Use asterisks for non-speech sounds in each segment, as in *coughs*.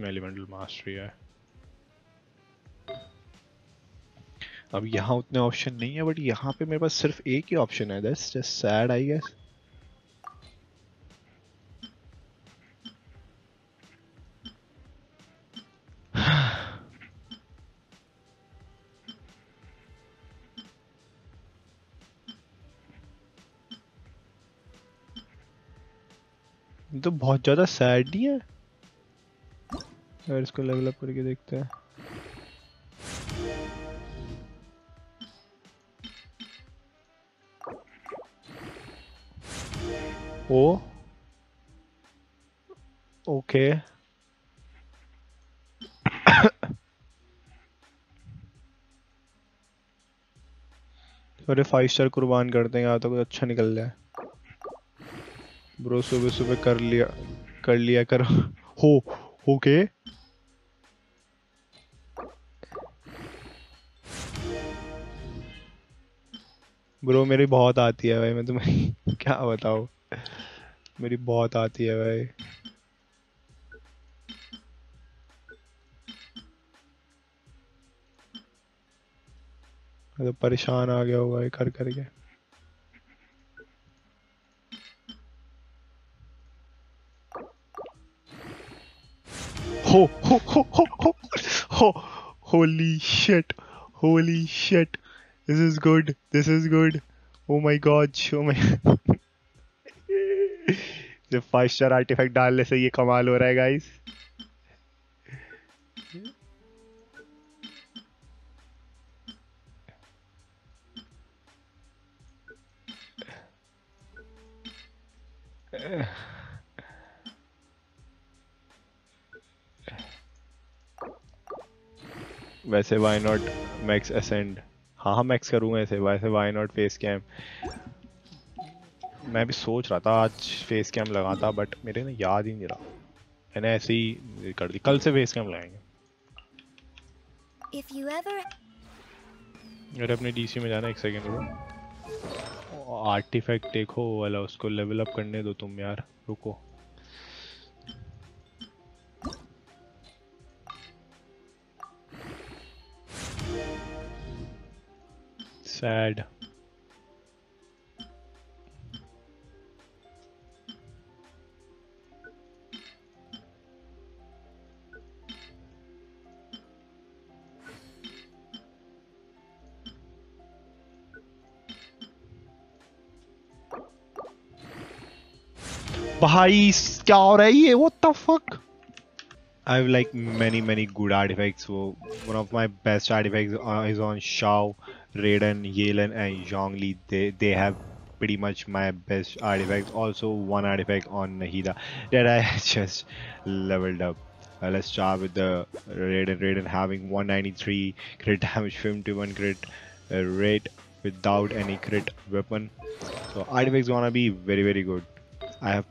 में elemental mastery है। अब यहाँ उतने ऑप्शन नहीं है बट यहाँ पे मेरे पास सिर्फ़ एक ही ऑप्शन है। That's just sad I guess तो बहुत ज़्यादा सैड नहीं है। अगर इसको लेवल अप करके देखते हैं। ओ। ओके। अरे फाइव स्टार कुर्बान हैं, यहाँ तो कुछ अच्छा निकल जाए ब्रो सुबह सुबह कर लिया कर लिया कर। हो ओके ब्रो मेरी बहुत आती है भाई, मैं तुम्हें *laughs* क्या बताऊँ? मेरी बहुत आती है भाई। तो परेशान आ गया हुआ है कर करके ho ho ho ho ho holy shit holy shit this is good this is good oh my god oh my *laughs* जब फाइव स्टार आर्टिफैक्ट डालने से ये कमाल हो रहा है गाइस वैसे वाई नॉट मैक्स असेंड हाँ हाँ मैक्स करूँगा ऐसे वैसे वाई नॉट फेस कैम मैं भी सोच रहा था आज फेस कैम लगाता बट मेरे ना याद ही नहीं रहा। मैंने ऐसे ही कर दी। कल से फेस कैम लगाएँगे। If you ever अरे अपने डीसी में जाना एक सेकेंड रुको। आर्टिफैक्ट देखो वाला उसको लेवल अप करने दो तुम यार। रुको। sad भाई क्या हो रहा है ये what I have like many many good artifacts. So one of my best artifacts uh, is on Xiao. Raiden, Yelan, and Zhongli. They they have pretty much my best artifacts. Also one artifact on Nahida that I *laughs* just leveled up. Uh, let's start with the Raiden. Raiden having 193 crit damage, 51 crit uh, rate without any crit weapon. So artifacts gonna be very very good. I have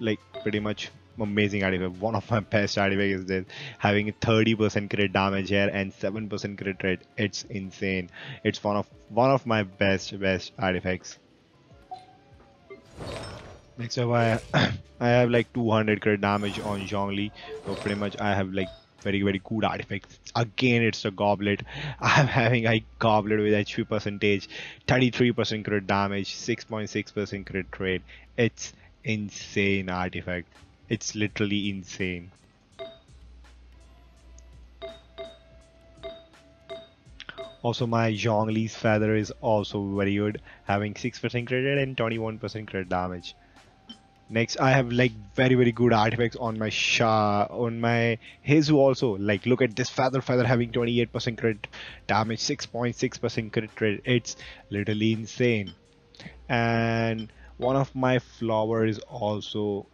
like pretty much amazing artifact. One of my best artifacts is this having 30% crit damage here and 7% crit rate. It's insane. It's one of one of my best best artifacts. Next up, I *clears throat* I have like 200 crit damage on Zhongli. So pretty much I have like very very good artifacts. Again, it's a goblet. *laughs* I'm having a goblet with HP percentage, 33% crit damage, 6.6% crit rate. It's insane artifact. It's literally insane. Also, my Zhongli's feather is also very good, having 6% crit rate and 21% crit damage. Next, I have like very very good artifacts on my Sha, on my Hezu also. Like, look at this feather, feather having 28% crit damage, 6.6% crit rate. It's literally insane. And one of my flowers is also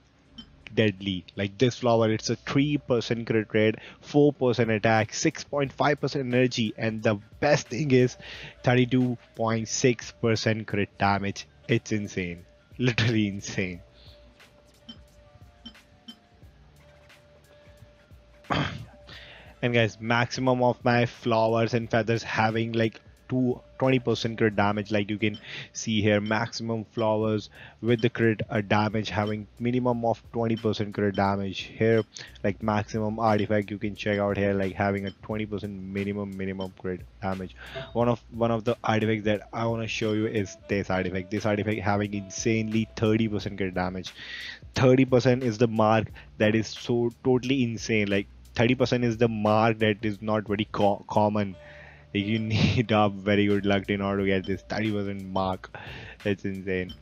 deadly. Like this flower it's a 3% crit rate 4% attack 6.5% energy and the best thing is 32.6% crit damage. It's insane. Literally insane. *coughs* And guys maximum of my flowers and feathers having like two 20% crit damage like you can see here maximum flowers with the crit a damage having minimum of 20% crit damage here. Like maximum artifact you can check out here like having a 20% minimum minimum crit damage. One of one of the artifacts that I want to show you is this artifact. This artifact having insanely 30% crit damage. 30% is the mark that is so totally insane. Like 30% is the mark that is not very co common you *laughs* need a very good luck in order to get this 30% mark. It's insane.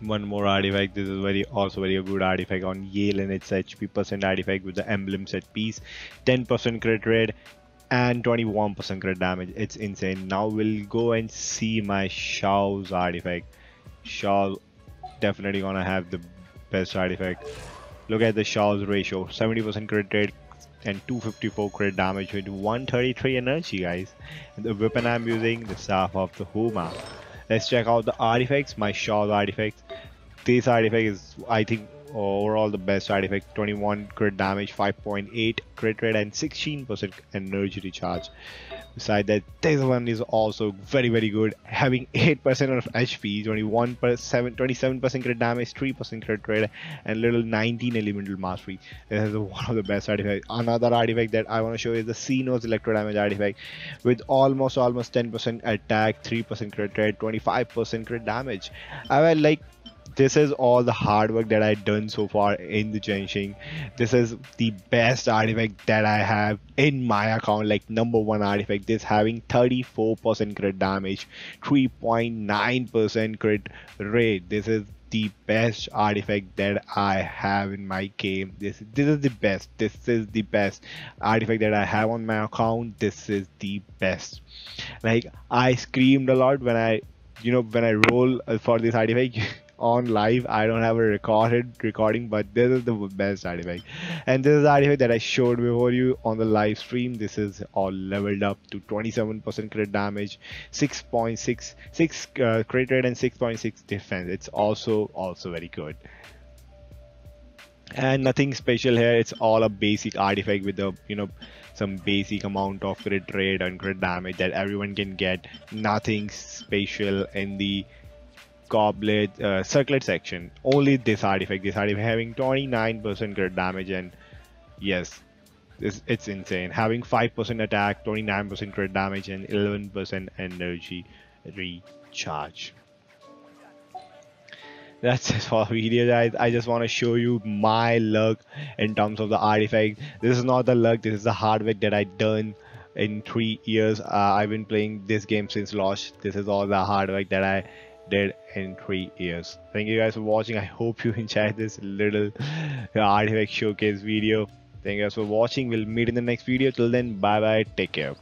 One more artifact this is very also very good artifact on Yelan its HP percent artifact with the emblem set piece. 10% crit rate and 21% crit damage. It's insane. Now we'll go and see my Xiao's artifact Xiao definitely gonna have the best artifact look at the Xiao's ratio. 70% crit rate and 254 crit damage with 133 energy guys. And the weapon i'm using the staff of the Homa. Let's check out the artifacts my Xiao artifacts. This artifact is i think overall the best artifact 21 crit damage 5.8 crit rate and 16% energy recharge beside that this one is also very very good having 8% of HP 21 27% crit damage 3% crit rate and little 19 elemental mastery. This is one of the best artifacts another artifact that I want to show is the Xenos electro damage artifact with almost almost 10% attack 3% crit rate 25% crit damage. I will like this is all the hard work that I've done so far in the Genshin. This is the best artifact that I have in my account, like number one artifact. This having 34% crit damage, 3.9% crit rate. This is the best artifact that I have in my game. This this is the best. This is the best artifact that I have on my account. This is the best. Like I screamed a lot when I you know when I roll for this artifact *laughs* on live. I don't have a recorded recording, but this is the best artifact. And this is the artifact that I showed before you on the live stream. This is all leveled up to 27% crit damage, 6.6 6 uh, crit rate and 6.6 defense. It's also also very good. And nothing special here. It's all a basic artifact with the you know some basic amount of crit rate and crit damage that everyone can get. Nothing special in the goblet uh, circlet section. Only this artifact this artifact having 29% crit damage and yes it's, it's insane. Having 5% attack 29% crit damage and 11% energy recharge. That's it for the video guys. I just want to show you my luck in terms of the artifact this is not the luck. This is the hard work that i done in three years uh, i've been playing this game since launch. This is all the hard work that i did in three years. Thank you guys for watching. I hope you *laughs* enjoyed this little artifact showcase video. Thank you guys for watching. We'll meet in the next video. Till then bye bye take care